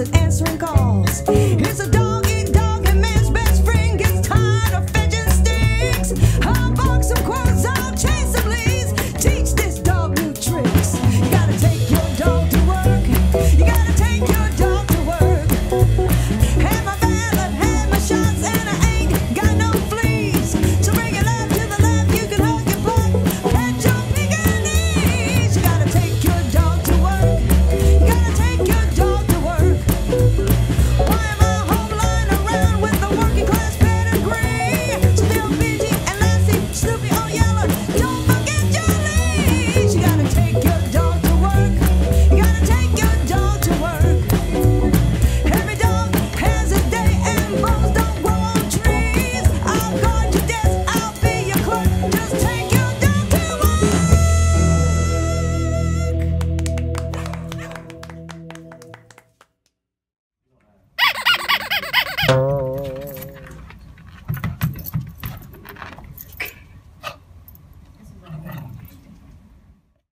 looks answering calls. It's a dog eat dog, and man's best friend gets tired of fetching sticks. A box of quarrels. Bye.